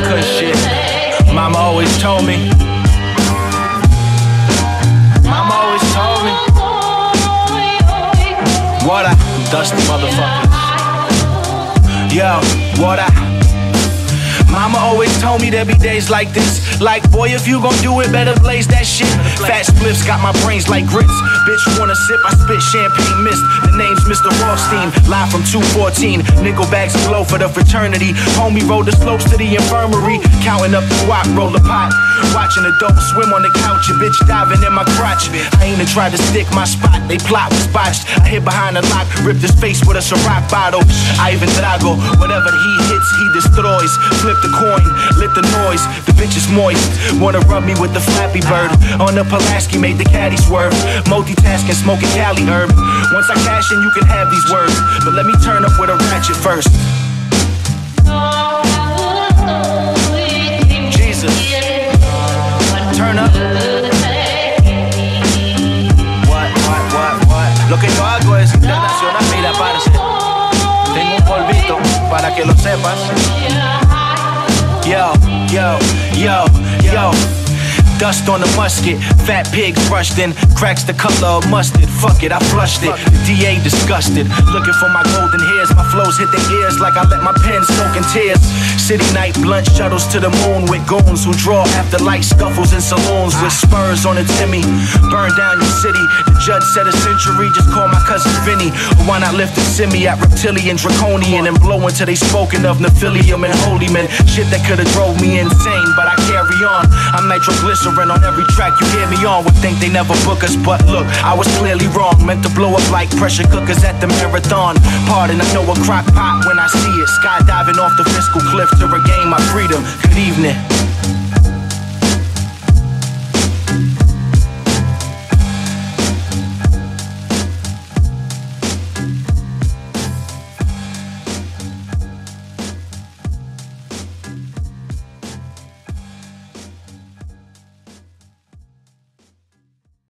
Cause shit, mama always told me. Mama always told me. What I, dusty motherfuckers. Yo, what I. Me there'd be days like this. Like, boy, if you gon' do it, better blaze that shit. Fat spliffs got my brains like grits. Bitch, wanna sip? I spit champagne mist. The name's Mr. Rothstein. Live from 214. Nickel bags glow for the fraternity. Homie rode the slopes to the infirmary. Counting up the guap, roll the pot. Watching dope swim on the couch. A bitch diving in my crotch. I ain't tried to stick my spot. They plot was botched. I hid behind the lock, ripped his face with a Ciroc bottle. I even Drago. Whatever he hits, he destroys. Flip the coin, lit the noise. The bitch is moist. Wanna rub me with the Flappy Bird. On the Pulaski, made the caddy swerve. Multitasking, smoking Cali herb. Once I cash in, you can have these words. But let me turn up with a ratchet first. Jesus. Turn up. What, what, what, what? Lo que yo hago es internacional. Tengo un polvito para que lo sepas. Yo, yo, yo, yo. Dust on the musket, fat pigs rushed in, cracks the color of mustard. Fuck it, I flushed it. DA disgusted, looking for my golden hairs. My flows hit the ears like I let my pen soak in tears. City night blunt shuttles to the moon with goons who draw after light scuffles in saloons with spurs on a Timmy. Burn down your city. The judge said a century, just call my cousin Vinny. Why not lift the semi at reptilian, draconian, and blow until they spoken of Nephilium and holy men? Shit that could've drove me insane, but I carry on. I'm nitroglycerin on every track you hear me on. Would think they never book us, but look, I was clearly wrong. Meant to blow up like pressure cookers at the marathon. Pardon, I know a crock pot when I see it. Skydiving off the fiscal cliff to regain my freedom. Good evening.